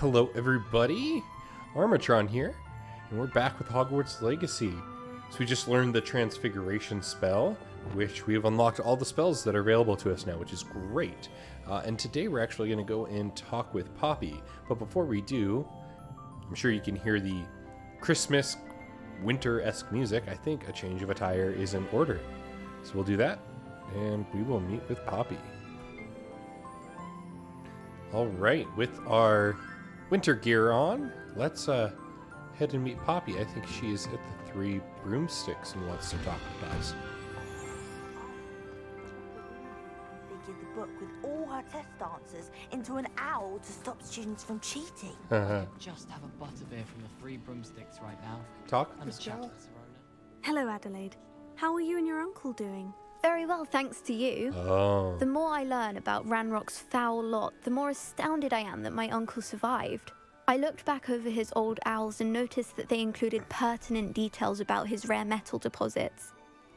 Hello, everybody. Armiitron here, and we're back with Hogwarts Legacy. So we just learned the Transfiguration spell, which we have unlocked all the spells that are available to us now, which is great. Uh, and today we're actually going to go and talk with Poppy. But before we do, I'm sure you can hear the Christmas winter-esque music. I think a change of attire is in order. So we'll do that, and we will meet with Poppy. All right, with our winter gear on, let's uh, head and meet Poppy. I think she is at the Three Broomsticks and wants to talk with us. They give the book with all her test answers into an owl to stop students from cheating. Just have a butterbeer from the Three Broomsticks right now. talk, And a Miss chat with Hello, Adelaide. How are you and your uncle doing? Very well, thanks to you. Oh, The more I learn about Ranrock's foul lot, the more astounded I am that my uncle survived. I looked back over his old owls and noticed that they included pertinent details about his rare metal deposits.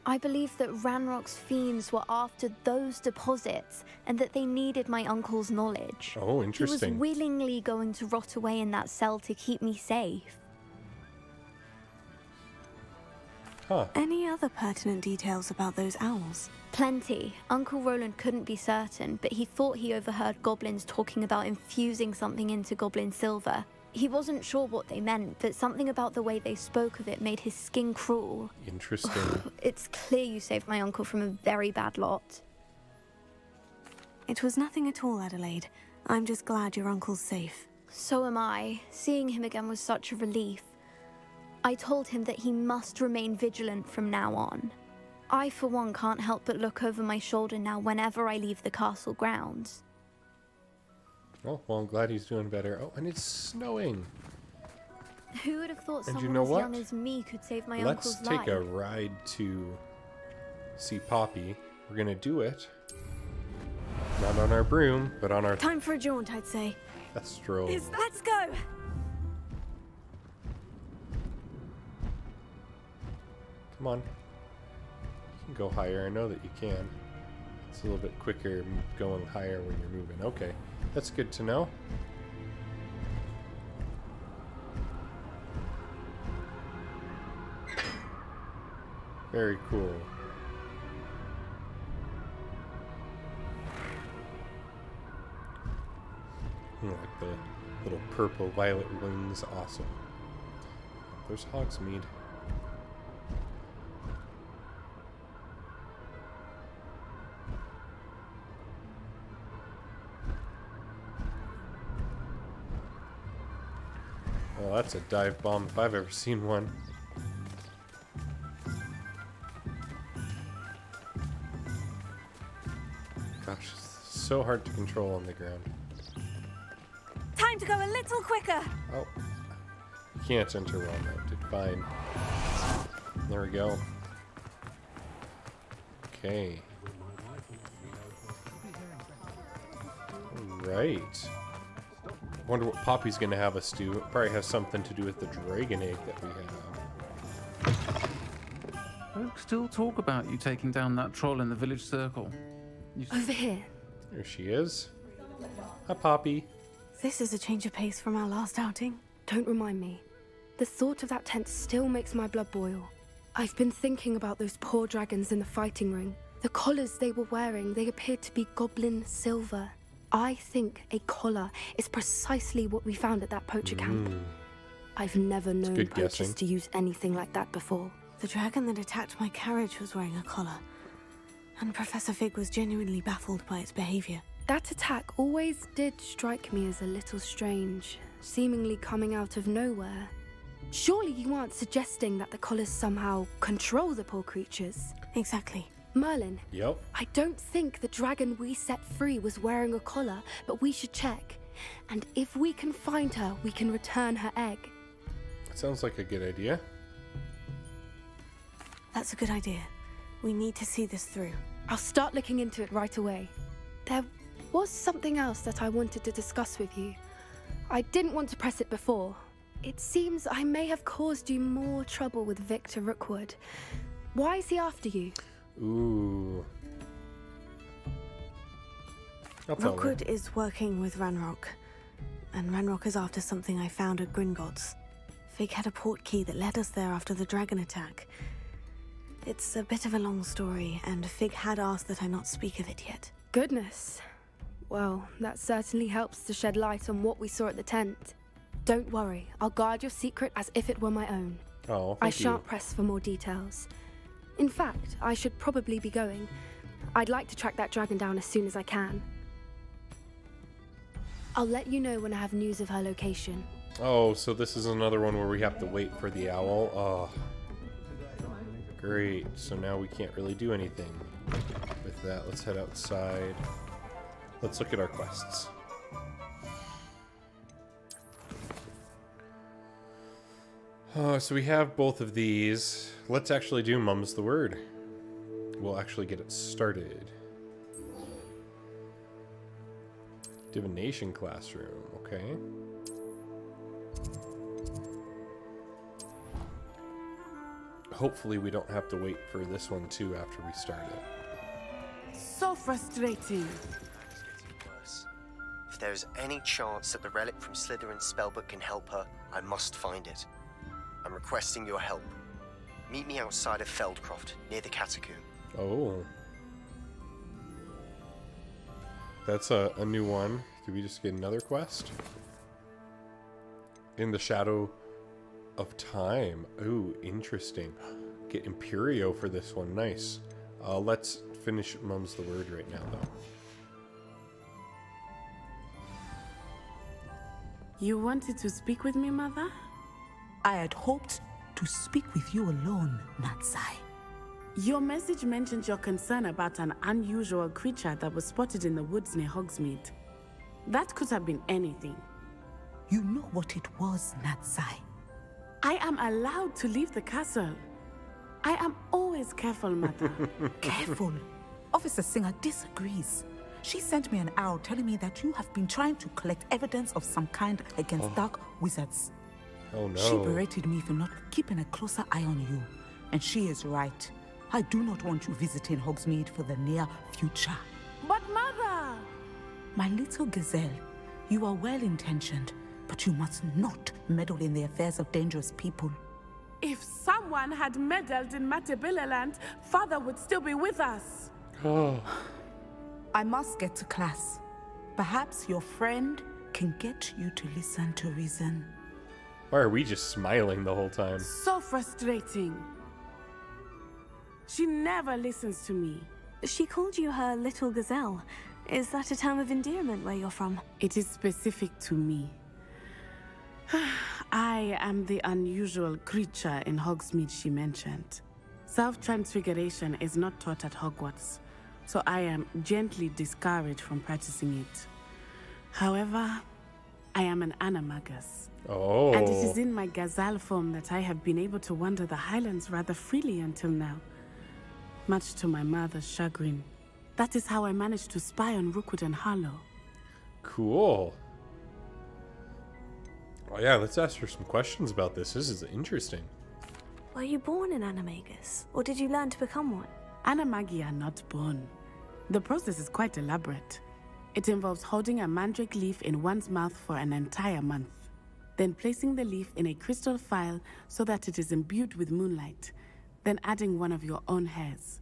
I believe that Ranrock's fiends were after those deposits and that they needed my uncle's knowledge. oh, interesting. He was willingly going to rot away in that cell to keep me safe. Huh. Any other pertinent details about those owls? Plenty. Uncle Roland couldn't be certain, but he thought he overheard goblins talking about infusing something into goblin silver. He wasn't sure what they meant, but something about the way they spoke of it made his skin crawl. Interesting. It's clear you saved my uncle from a very bad lot. It was nothing at all, Adelaide. I'm just glad your uncle's safe. So am I. Seeing him again was such a relief. I told him that he must remain vigilant from now on. I, for one, can't help but look over my shoulder now whenever I leave the castle grounds. oh, well, I'm glad he's doing better. Oh, and it's snowing. Who would have thought And you someone know as young what? as me could save my Let's uncle's take a ride to see Poppy. We're gonna do it. Not on our broom, but on our Time for a jaunt, I'd say. Thestral. Let's go! Come on. You can go higher. I know that you can. It's a little bit quicker going higher when you're moving. Okay. That's good to know. Very cool. Hmm, like the little purple violet wings. Awesome. There's Hogsmeade. That's a dive bomb if I've ever seen one. Gosh, it's so hard to control on the ground. Time to go a little quicker! Oh, you can't enter well mounted. Fine. There we go. Okay. Right. Wonder what Poppy's gonna have us do. It probably has something to do with the dragon egg that we have. Folk still talk about you taking down that troll in the village circle. You Over here. There she is. Hi, Poppy. This is a change of pace from our last outing. Don't remind me. The thought of that tent still makes my blood boil. I've been thinking about those poor dragons in the fighting ring. The collars they were wearing, they appeared to be goblin silver. I think a collar is precisely what we found at that poacher camp. Mm. I've never known poachers guessing. to use anything like that before. The dragon that attacked my carriage was wearing a collar. And Professor Fig was genuinely baffled by its behavior. That attack always did strike me as a little strange, seemingly coming out of nowhere. Surely you aren't suggesting that the collars somehow control the poor creatures? Exactly. Merlin, Yep. I don't think the dragon we set free was wearing a collar, but we should check. And if we can find her, we can return her egg. Sounds like a good idea. That's a good idea. We need to see this through. I'll start looking into it right away. There was something else that I wanted to discuss with you. I didn't want to press it before. It seems I may have caused you more trouble with Victor Rookwood. Why is he after you? Ooh. I'll tell is working with Ranrock. and Ranrock is after something I found at Gringotts. Fig had a Portkey that led us there after the dragon attack. It's a bit of a long story, and Fig had asked that I not speak of it yet. Goodness. Well, that certainly helps to shed light on what we saw at the tent. Don't worry, I'll guard your secret as if it were my own. Oh, I thank you. shan't press for more details. In fact, I should probably be going. I'd like to track that dragon down as soon as I can. I'll let you know when I have news of her location. Oh, so this is another one where we have to wait for the owl. Oh, great. So now we can't really do anything with that. Let's head outside. Let's look at our quests. Oh, so we have both of these. Let's actually do Mum's the Word. We'll actually get it started. Divination classroom, okay. Hopefully we don't have to wait for this one too after we start it. So frustrating. It's getting worse. If there is any chance that the relic from Slytherin's spellbook can help her, I must find it. I'm requesting your help. Meet me outside of Feldcroft, near the catacomb. Oh. That's a, a new one. Did we just get another quest? In the Shadow of Time. Ooh, interesting. Get Imperio for this one. Nice. Uh, let's finish Mum's the Word right now, though. You wanted to speak with me, Mother? I had hoped to speak with you alone, Natsai. Your message mentioned your concern about an unusual creature that was spotted in the woods near Hogsmeade. That could have been anything. You know what it was, Natsai. I am allowed to leave the castle. I am always careful, Mother. Careful. Officer Singer disagrees. She sent me an owl telling me that you have been trying to collect evidence of some kind against oh. dark wizards. Oh no. She berated me for not keeping a closer eye on you. And she is right. I do not want you visiting Hogsmeade for the near future. but, Mother! My little gazelle, you are well intentioned, but you must not meddle in the affairs of dangerous people. If someone had meddled in Matabeleland, Father would still be with us. Oh. I must get to class. Perhaps your friend can get you to listen to reason. Why are we just smiling the whole time? So frustrating. She never listens to me. She called you her little gazelle. Is that a term of endearment where you're from? It is specific to me. I am the unusual creature in Hogsmeade she mentioned. Self transfiguration is not taught at Hogwarts, so I am gently discouraged from practicing it. However, I am an animagus, Oh. and it is oh. in my gazelle form that I have been able to wander the highlands rather freely until now, much to my mother's chagrin. That is how I managed to spy on Rookwood and Harlow. Cool. Oh yeah, let's ask her some questions about this. This is interesting. Were you born an animagus, or did you learn to become one? Animagi are not born. The process is quite elaborate. It involves holding a mandrake leaf in one's mouth for an entire month, then placing the leaf in a crystal phial so that it is imbued with moonlight, then adding one of your own hairs.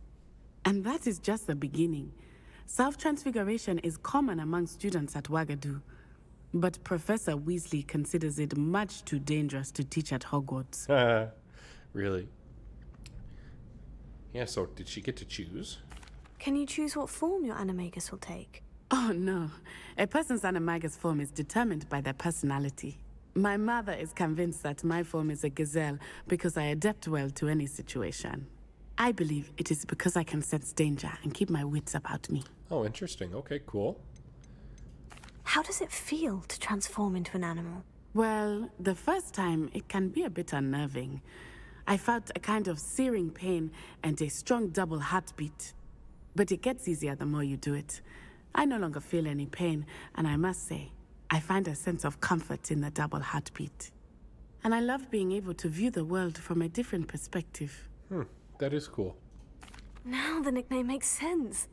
And that is just the beginning. Self transfiguration is common among students at Wagadu, but Professor Weasley considers it much too dangerous to teach at Hogwarts. really? Yeah, so did she get to choose? Can you choose what form your animagus will take? Oh no. A person's animagus form is determined by their personality. My mother is convinced that my form is a gazelle because I adapt well to any situation. I believe it is because I can sense danger and keep my wits about me. Oh, interesting. Okay, cool. How does it feel to transform into an animal? Well, the first time it can be a bit unnerving. I felt a kind of searing pain and a strong double heartbeat. But it gets easier the more you do it. I no longer feel any pain, and I must say, I find a sense of comfort in the double heartbeat. And I love being able to view the world from a different perspective. Hmm, that is cool. Now the nickname makes sense.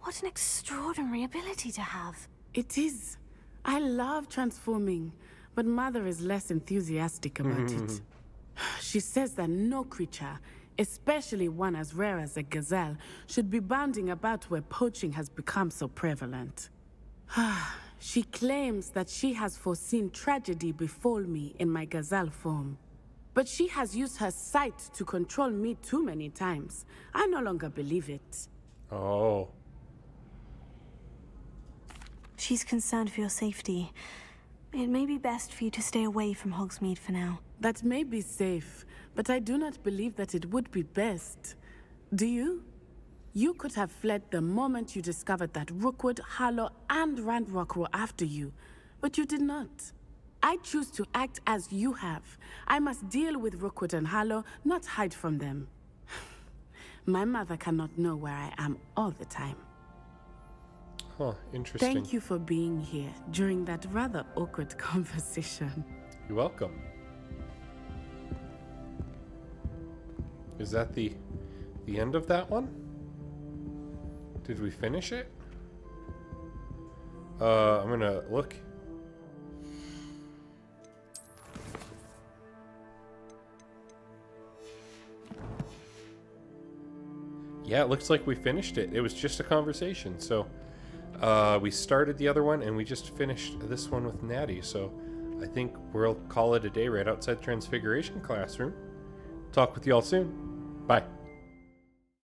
What an extraordinary ability to have. It is. I love transforming, but Mother is less enthusiastic about it. She says that no creature, especially one as rare as a gazelle, should be bounding about where poaching has become so prevalent. Ah, she claims that she has foreseen tragedy befall me in my gazelle form. But she has used her sight to control me too many times. I no longer believe it. Oh. She's concerned for your safety. It may be best for you to stay away from Hogsmeade for now. That may be safe, but I do not believe that it would be best. Do you? You could have fled the moment you discovered that Rookwood, Harlow, and Ranrock were after you, but you did not. I choose to act as you have. I must deal with Rookwood and Harlow, not hide from them. My mother cannot know where I am all the time. Huh, interesting. Thank you for being here during that rather awkward conversation. You're welcome. Is that the the end of that one? Did we finish it? Uh, I'm gonna look. Yeah, it looks like we finished it. It was just a conversation, so uh, we started the other one and we just finished this one with Natty. So I think we'll call it a day right outside Transfiguration classroom. Talk with you all soon.